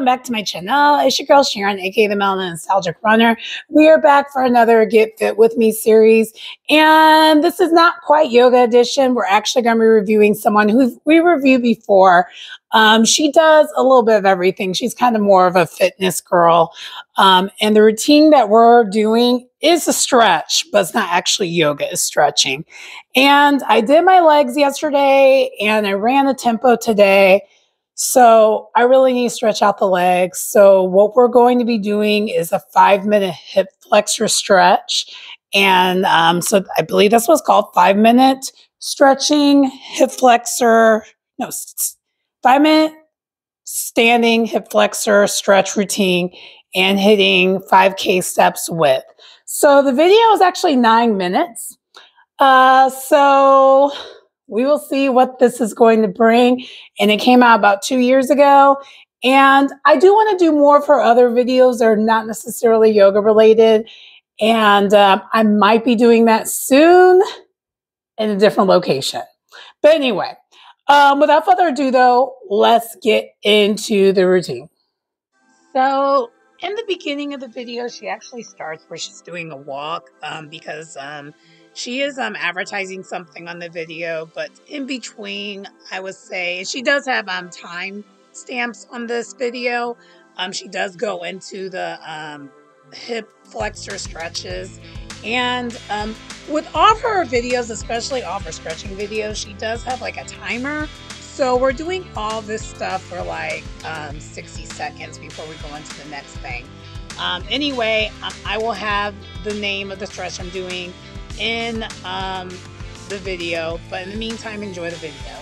welcome back to my channel. It's your girl Sharon, aka the Melanin Nostalgic Runner. We are back for another Get Fit With Me series. And this is not quite yoga edition. We're actually going to be reviewing someone who we reviewed before. Um, she does a little bit of everything. She's kind of more of a fitness girl. Um, and the routine that we're doing is a stretch, but it's not actually yoga, it's stretching. And I did my legs yesterday and I ran a tempo today. So I really need to stretch out the legs. So what we're going to be doing is a five minute hip flexor stretch. And um, so I believe that's what's called five minute stretching hip flexor. No, five minute standing hip flexor stretch routine and hitting 5K steps with. So the video is actually nine minutes. Uh, so we will see what this is going to bring. And it came out about two years ago. And I do want to do more for other videos that are not necessarily yoga related. And um, I might be doing that soon in a different location. But anyway, um, without further ado, though, let's get into the routine. So, in the beginning of the video, she actually starts where she's doing a walk um, because um, she is um advertising something on the video, but in between, I would say she does have um time stamps on this video. Um, she does go into the um hip flexor stretches. And um, with all her videos, especially all her stretching videos, she does have like a timer. So we're doing all this stuff for like um, 60 seconds before we go into the next thing. Um, anyway, I will have the name of the stretch I'm doing in um, the video. But in the meantime, enjoy the video.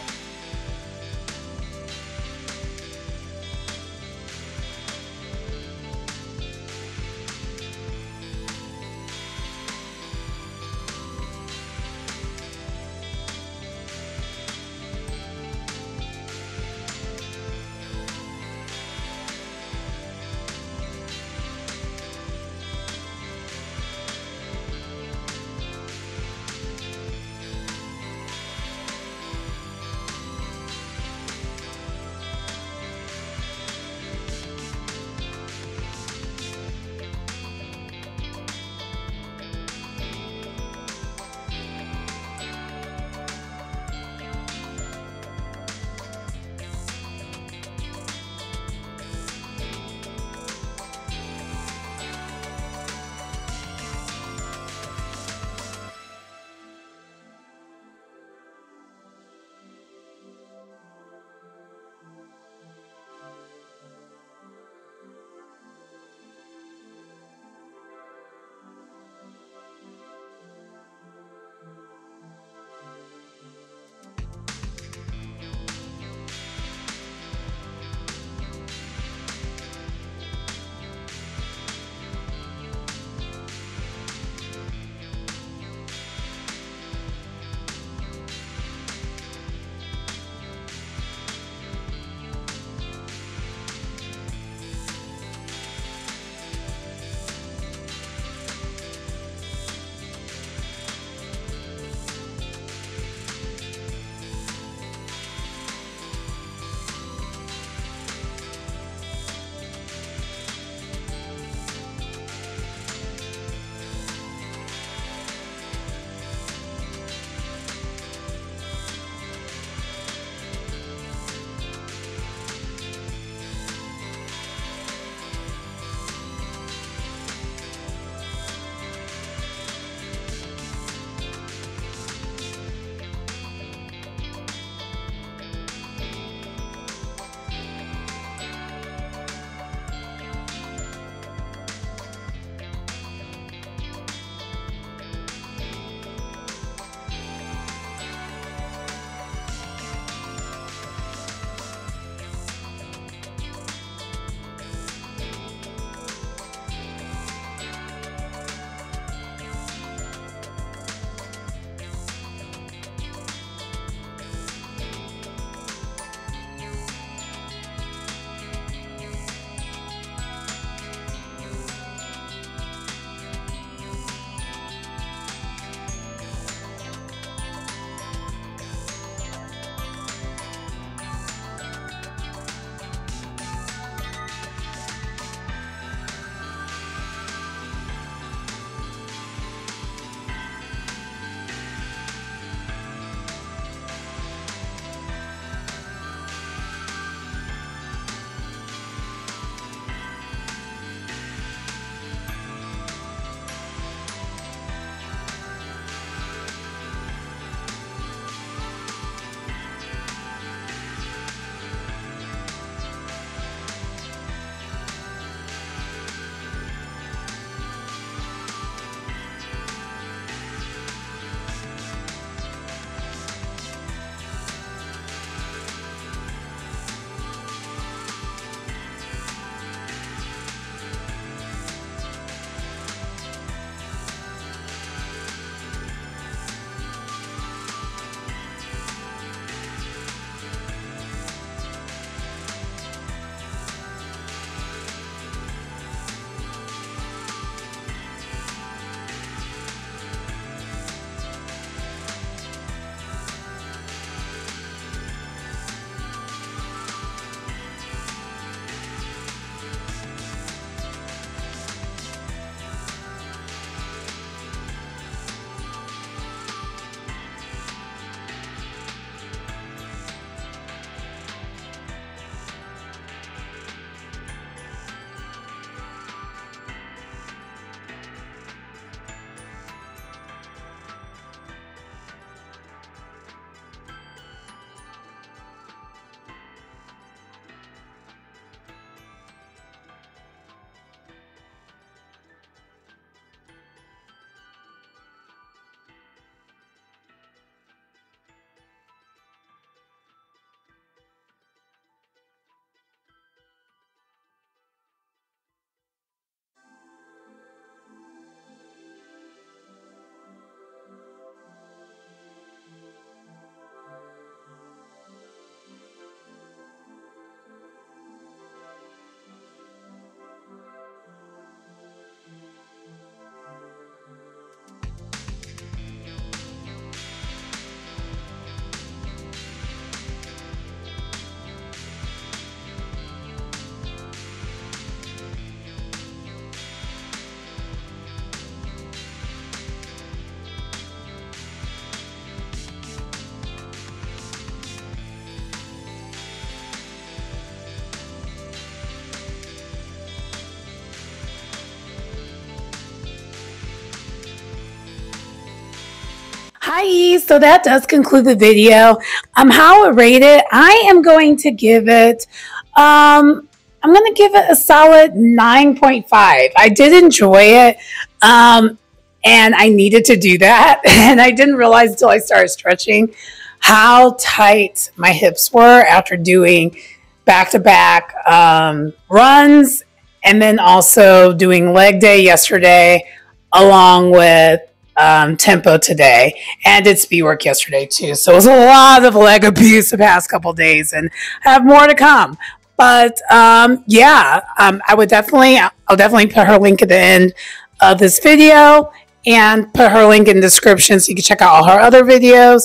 Hi, so that does conclude the video. Um, how I rate it, I am going to give it, um, I'm going to give it a solid 9.5. I did enjoy it. Um, and I needed to do that. And I didn't realize until I started stretching how tight my hips were after doing back to back um, runs and then also doing leg day yesterday along with um, tempo today and did speed work yesterday too. So it was a lot of leg abuse the past couple days and have more to come. But um, yeah, um, I would definitely, I'll definitely put her link at the end of this video and put her link in the description so you can check out all her other videos.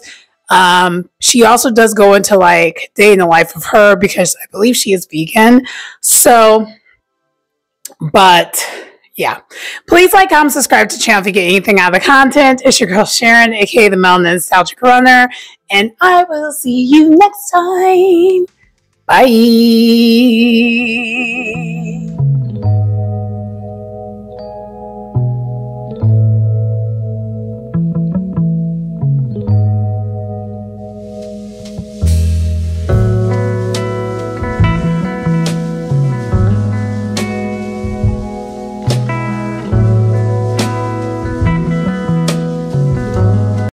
Um, she also does go into like day in the life of her because I believe she is vegan. So, but yeah, please like, comment, subscribe to the channel if you get anything out of the content. It's your girl Sharon, aka the Melanin Nostalgic Runner, and I will see you next time. Bye.